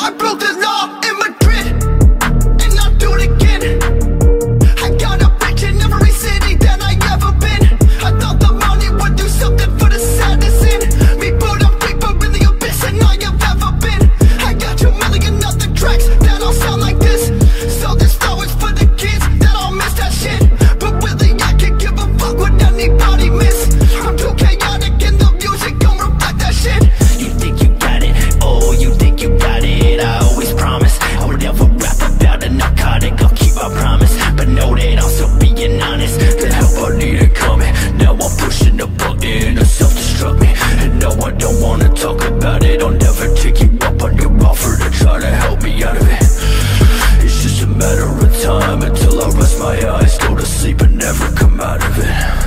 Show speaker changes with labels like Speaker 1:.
Speaker 1: I built this. my eyes, go to sleep and never come out of it.